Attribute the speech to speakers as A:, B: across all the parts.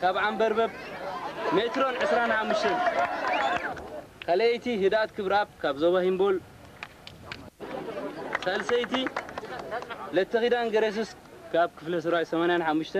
A: ካብ ዓንበርበብ ሜትሮን 25 ካልአይቲ ህድኣት ክብራብ ካብ ዞባ ሂምቦል ሳልሰይቲ ለተኺዳን ገረስስ ካብ ክፍለ ሰራዊት 85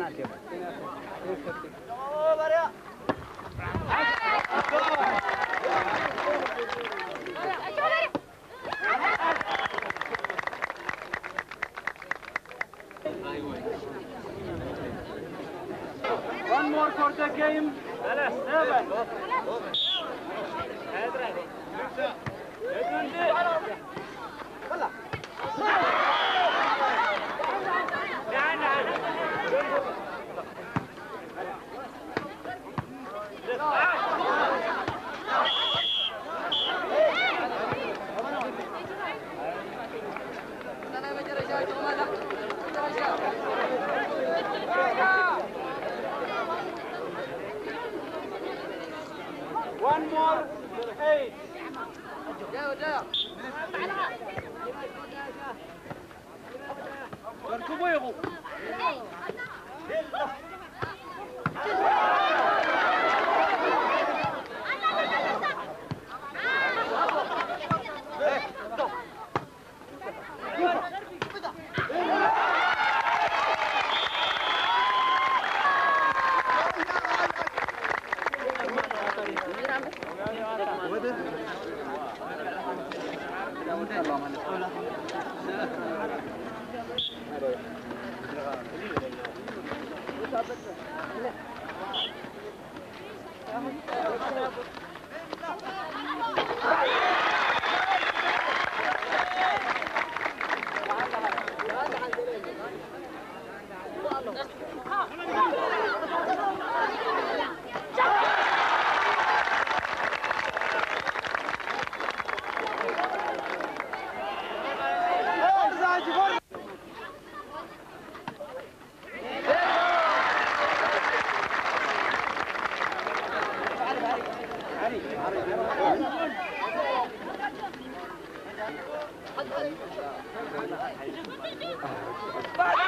B: на пиво. Vai,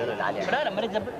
B: no, no, not there. But I.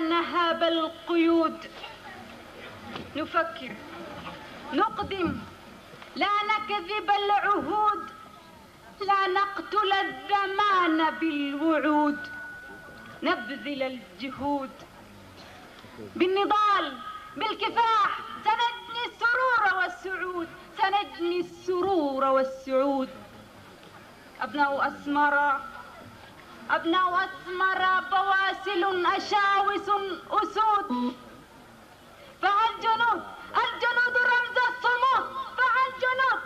B: نهاب القيود. نفكر. نقدم. لا نكذب العهود. لا نقتل الزمان بالوعود. نبذل الجهود. بالنضال بالكفاح سنجني السرور والسعود. سنجني السرور والسعود. أبناء أسمر أبناء أثمر بواسل أشاوس أسود. فالجنود الجنود رمز الصمود. فالجنود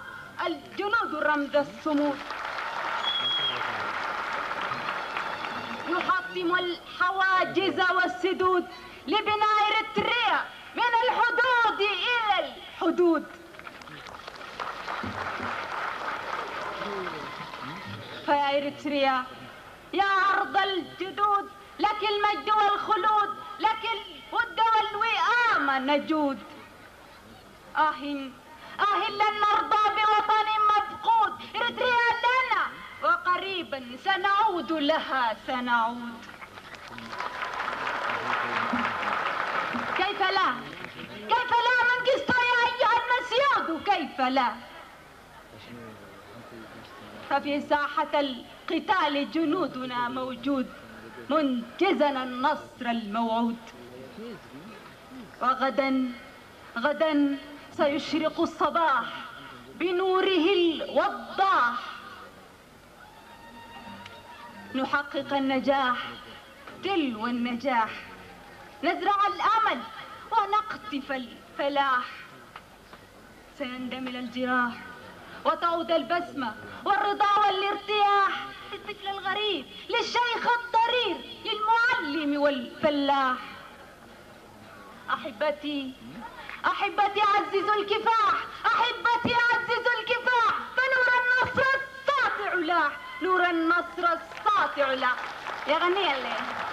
B: الجنود رمز الصمود. نحطم الحواجز والسدود لبناء إريتريا من الحدود إلى الحدود. فيا إريتريا يا أرض الجدود لك المجد والخلود لك الود والوئام نجود. آه آه لن نرضى بوطن مفقود إريتريا لنا وقريبا سنعود لها سنعود. كيف لا؟ كيف لا منجستو يا أيها المسيود كيف لا؟ ففي ساحة القتال جنودنا موجود. منجزنا النصر الموعود. وغدا غدا سيشرق الصباح بنوره الوضاح. نحقق النجاح تلو النجاح. نزرع الأمل ونقطف الفلاح. سيندمل الجراح. وتعود البسمة والرضا والارتياح للطفل الغريب للشيخ الضرير للمعلم والفلاح. أحبتي أحبتي عززوا الكفاح أحبتي عززوا الكفاح فنور النصر الساطع لاح نور النصر الساطع لاح يا غنية الليل.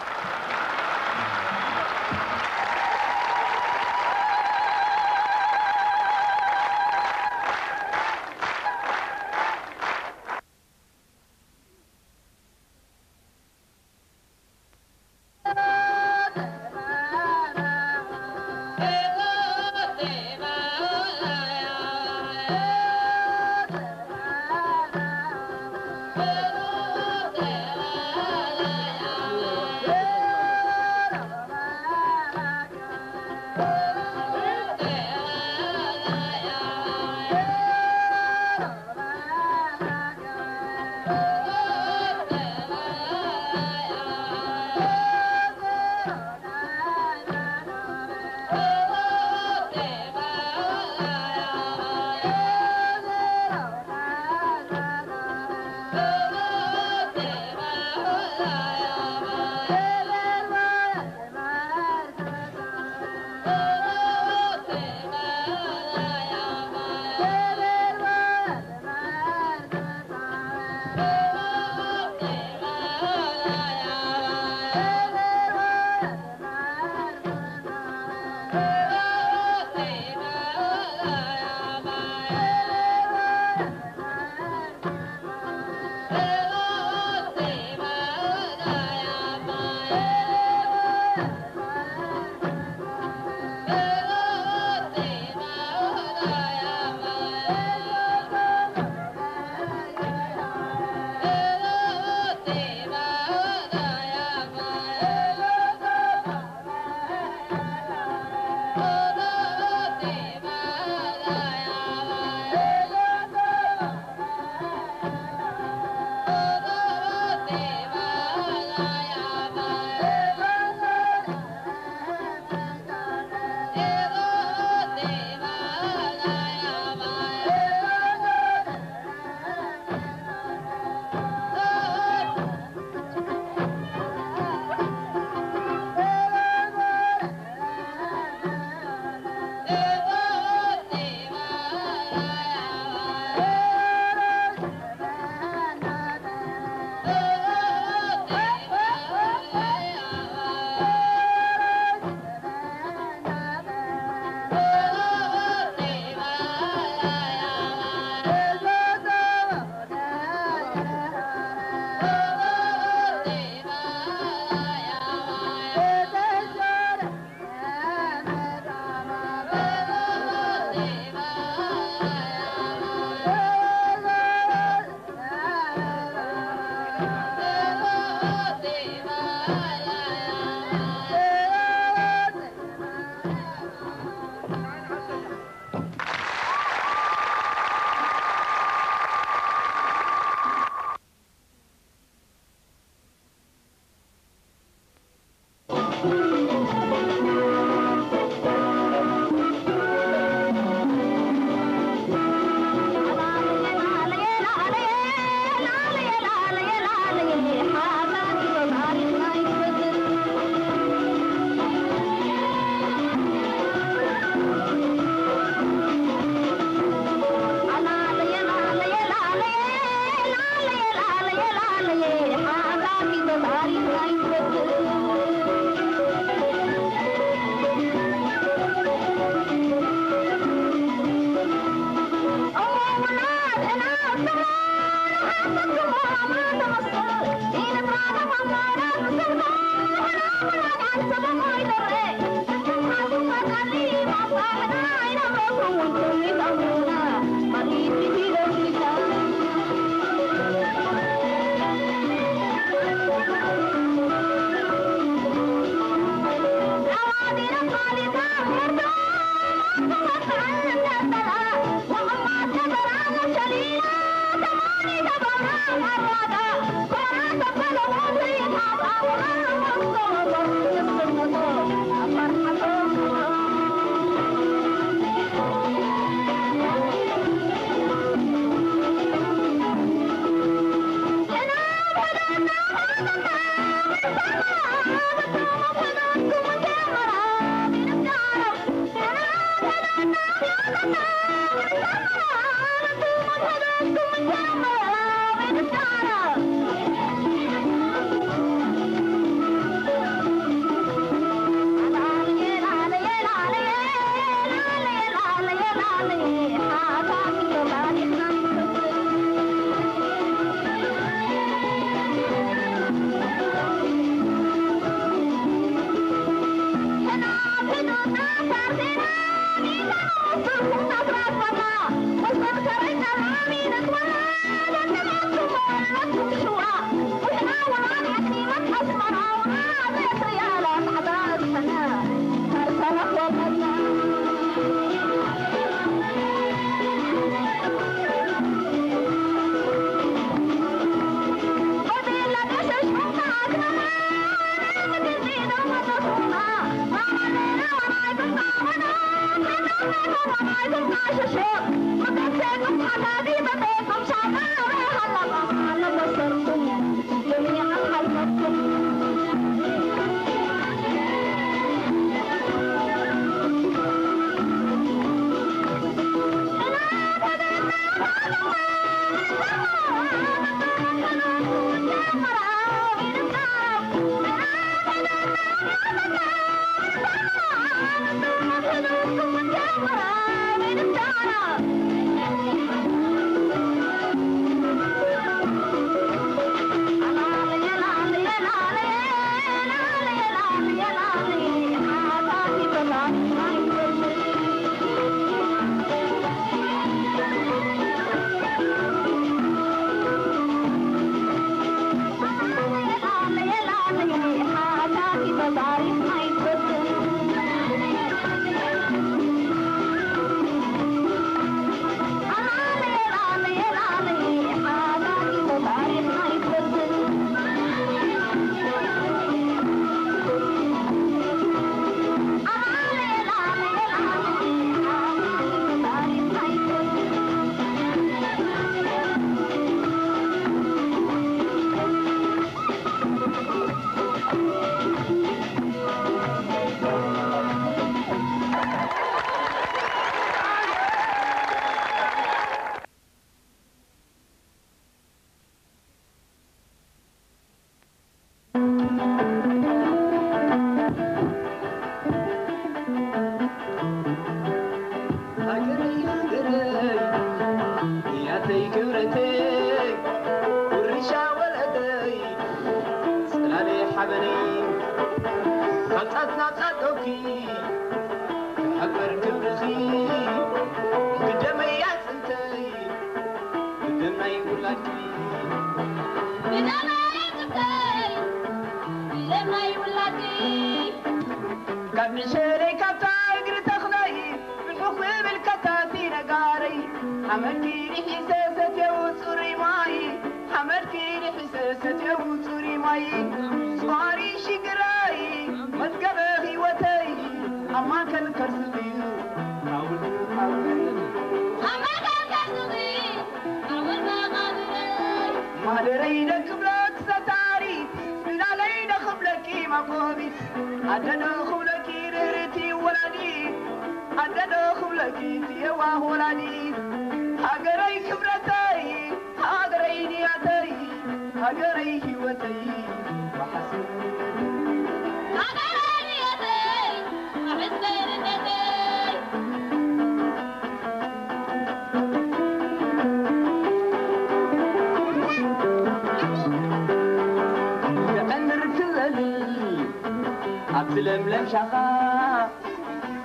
A: بلملم شقا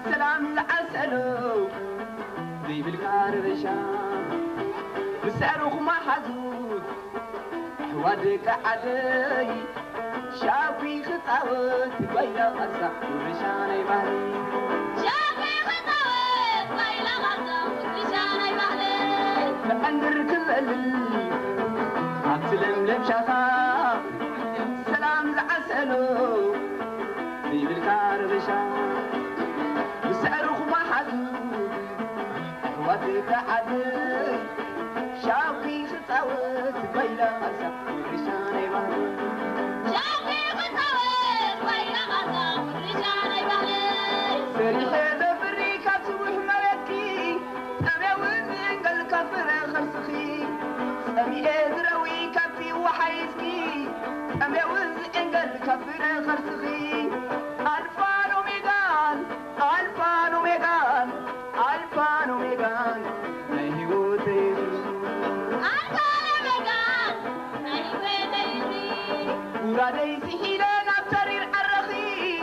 A: سلام لعسلو ذيب الكاربشا بسعروخ ما حزوت حوادك علي. شافي خطاوت. بيلا غزة ورشاني بهلي
B: شافي خطاوت. بيلا غزة ورشاني بهلي
A: لأندر كبلي عبد لملم شقا سلام لعسلو الشان يسألوك ما حدود وتتعدل شاقي خطوات بيلا أسف الرشان يبهل شاقي خطوات بيلا أسف الرشان يبهل سريحة دفري كتوه ملكي. أنا وزنق الكفر خرسخي. سمي أدروي كتي وحيسكي أنا وزنق الكفر خرسخي. أرفع ورادي سحيلة نبتر الأرخي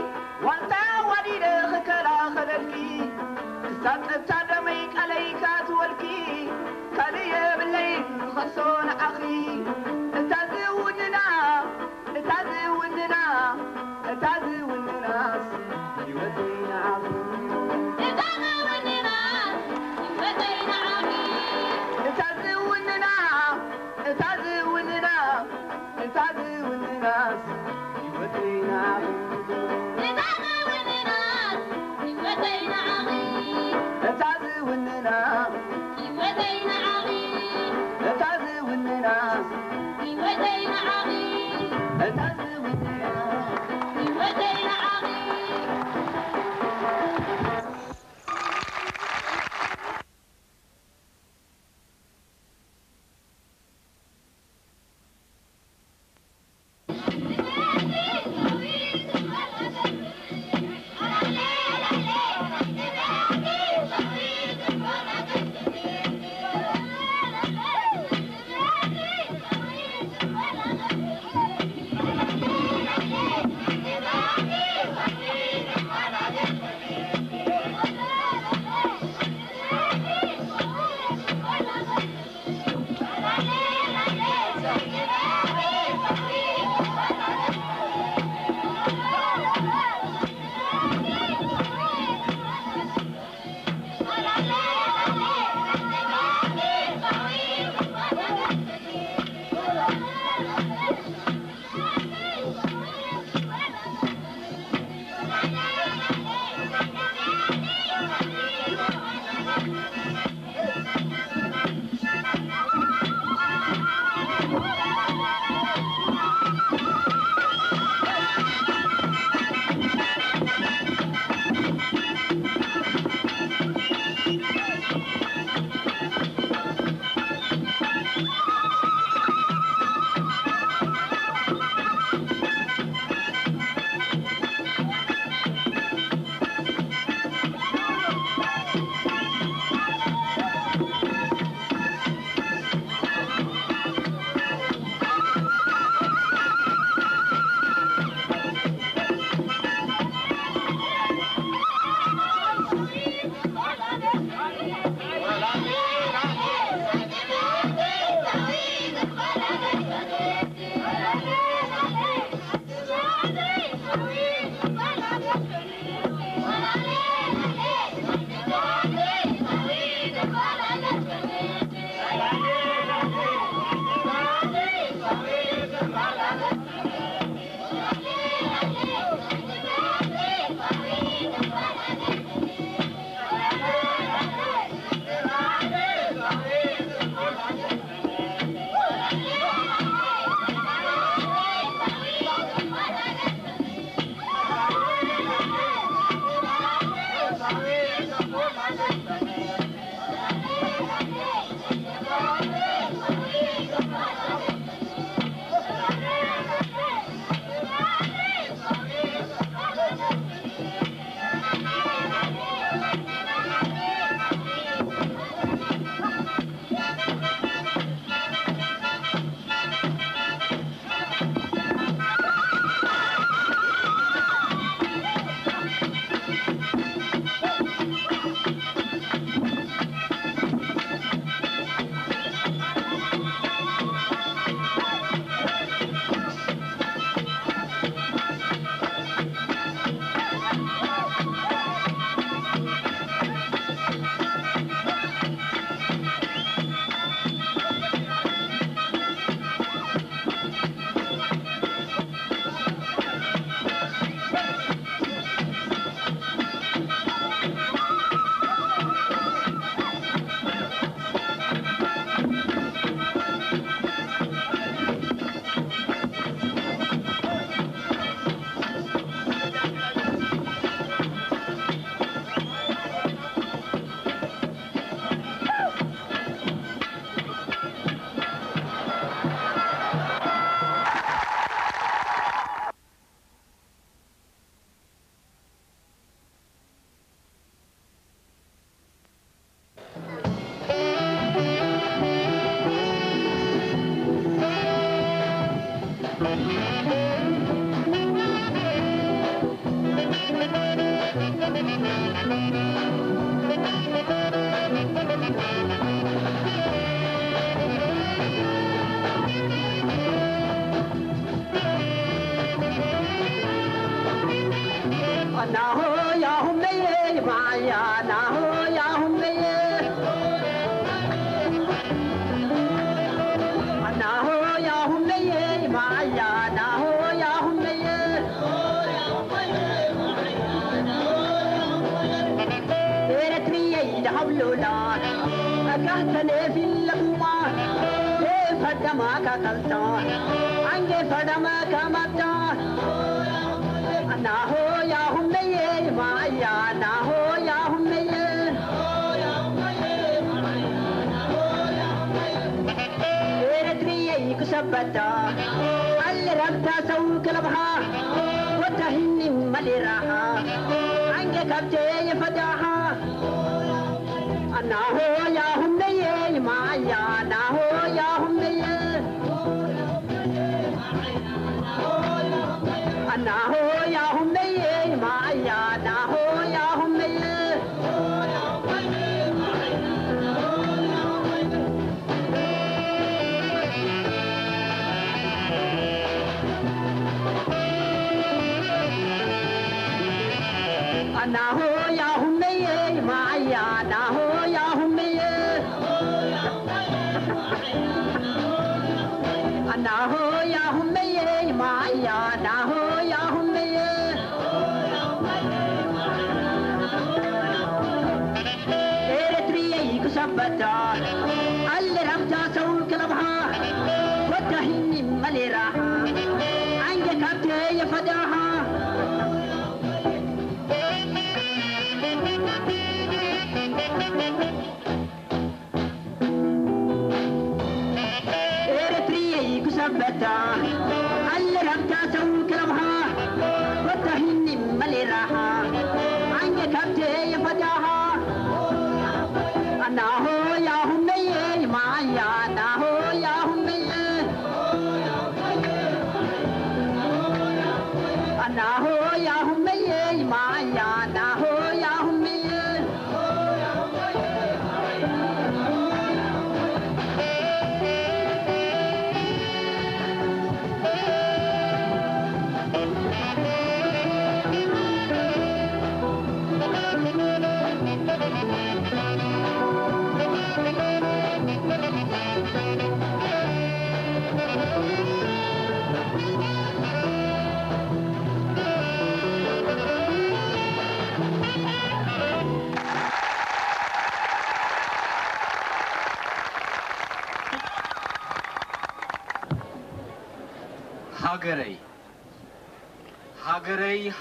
A: تزودنا يودينا تزودنا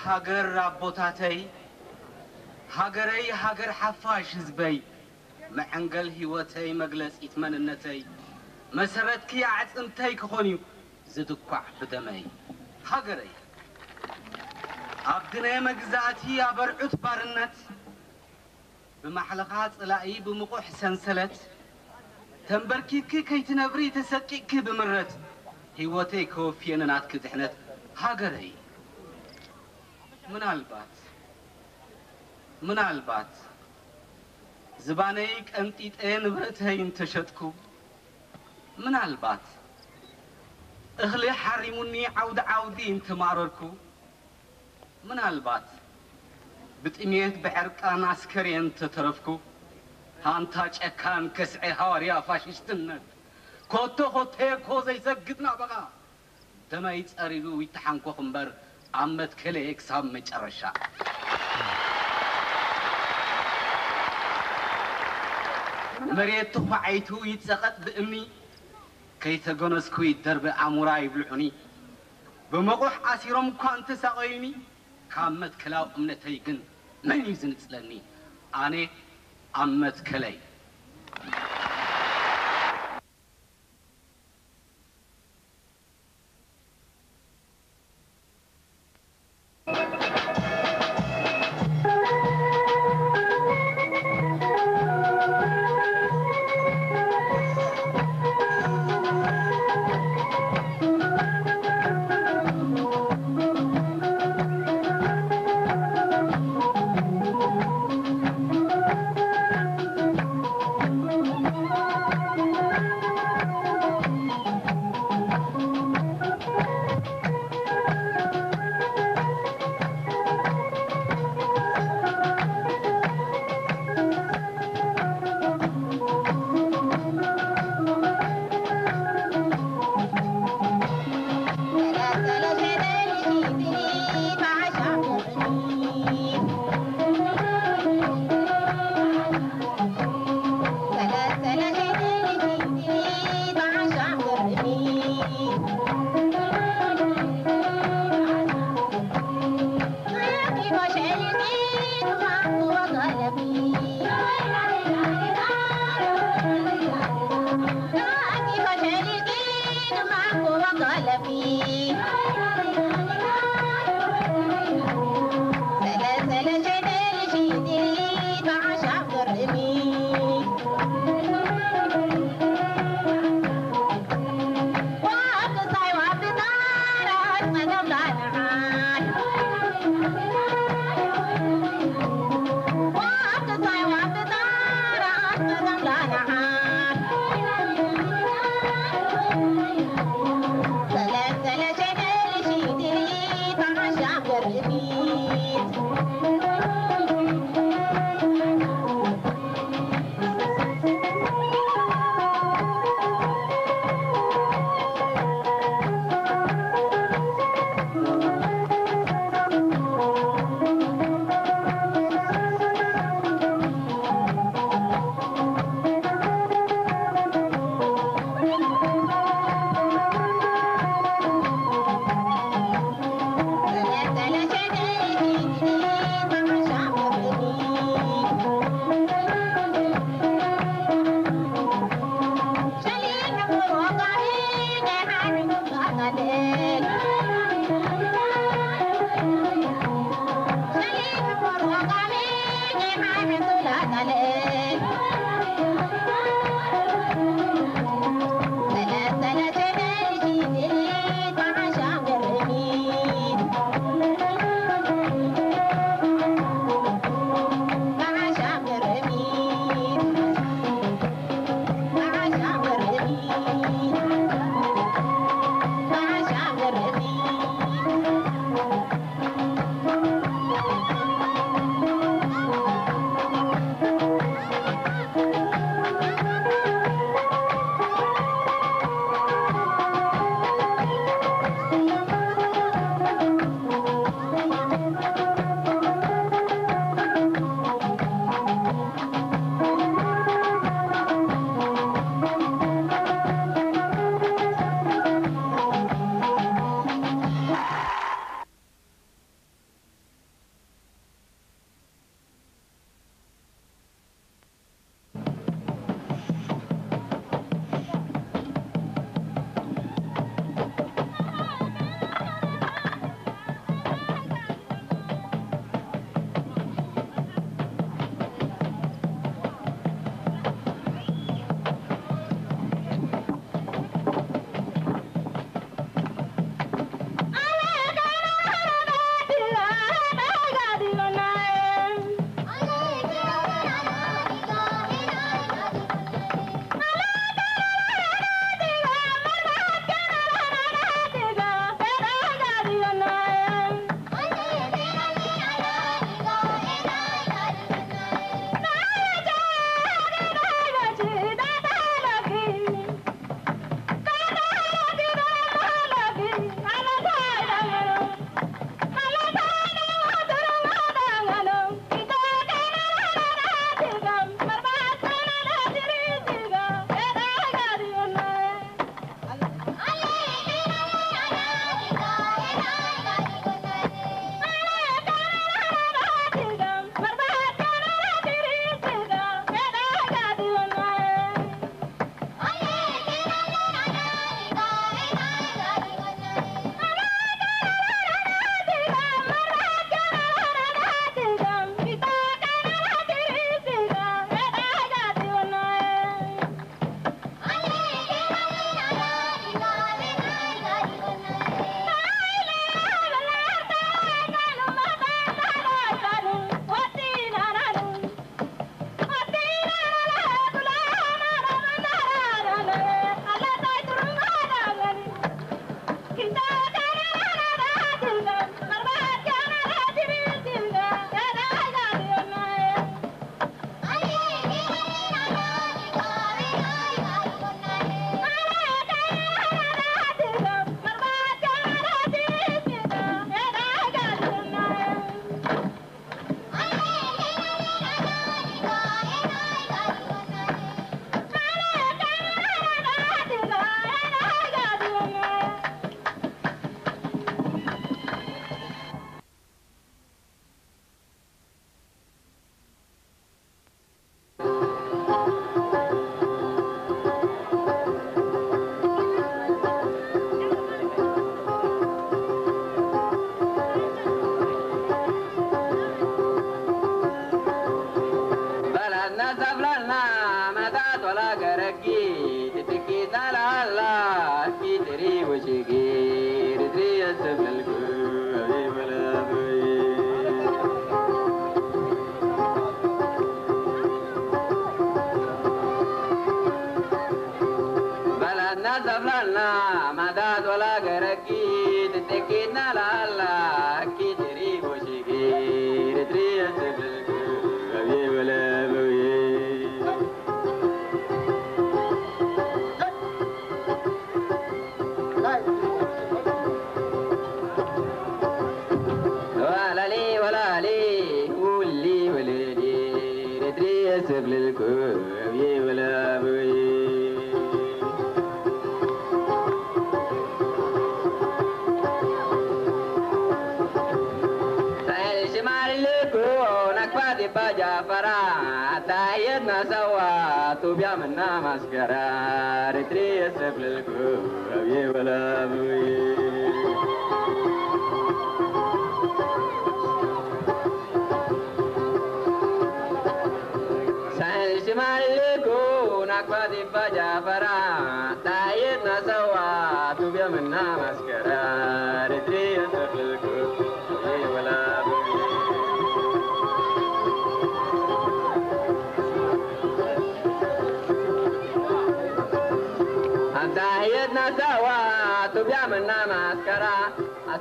A: ሃገር አቦታተይ ሃገረይ ሃገር ሓፋሽ ህዝበይ መዐንገል ህይወተይ መግለጺት መንነተይ መሰረትኪ ኣዕጽምተይ ክኾን እዩ ዝድኳዕ ብደመይ ሃገረይ ኣብ ድነየ መግዛእቲ ኣበርዑት ባርነት ብማሕለኻ ጽላኢ ብምቑሕ ሰንሰለት ተንበርኪትኪ ከይትነብሪ ተሰቂቕኪ ብምረት ህይወተይ ከወፍየ ንናትኪ ድሕነት ሃገረይ ምናልባት ምናልባት ዝባነይ ቀንጢጠ ንብረተይ እንተሸጥኩ ምናልባት እኽሊ ሓሪሙኒ ዓውዲ ዓውዲ እንተማረርኩ። ምናልባት ብጥሜት ብዕርቃን ኣስከርየ እንተተረፍኩ ሃንታ ጨካን ከስዐ ሃዋርያ ፋሽስትነት ኮቶ ኮተየ ኮ ዘይሰግድ ናበኻ ደመይ ጸሪሩ ይተሓንኮኽ እምበር ኣብ መትከለየ ክሳብ መጨረሻ። መሬት ተኳዓይቱ ይጸቐጥ ብእምኒ ከይተገነስኩ ይደርቢ ኣሙራ ይብልዑኒ። ብመቑሕ ኣሲሮም እኳ እንተሳቐዩኒ ካብ መትከላው እምነተይ ግን መን እዩ ዝንጽለኒ? ኣነ ኣብ መትከለይ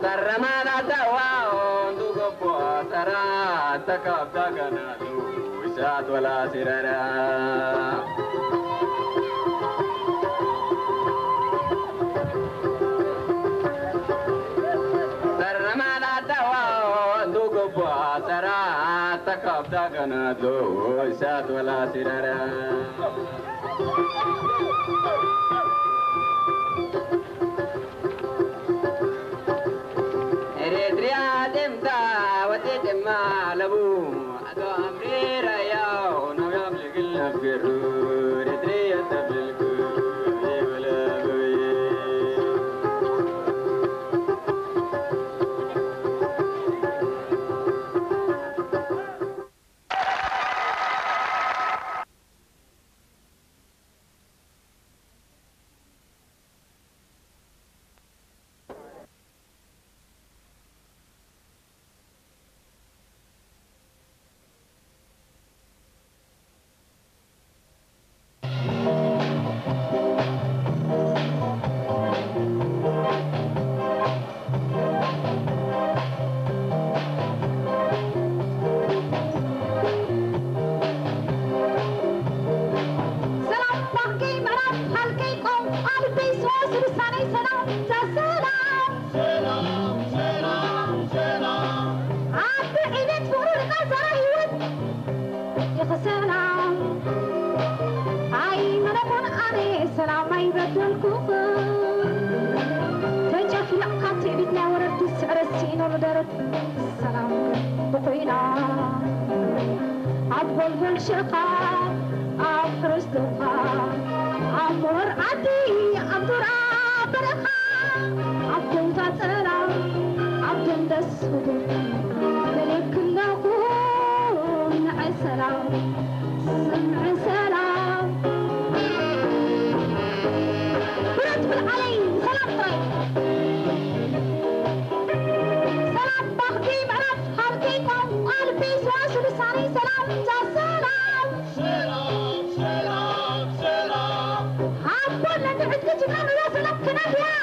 B: sarramana sawa'oon dugobbo saraa takkaaf daganaa du'u isaat walaa siraraa. kapta kana do sat wala sirara بدرب السلام بقينا عبول بالشقا عفرس دوخا عمور عدي عبدور عبرخا عبدن تاتنا عبدن دسود ملك لقوم عسلام سلام Yeah.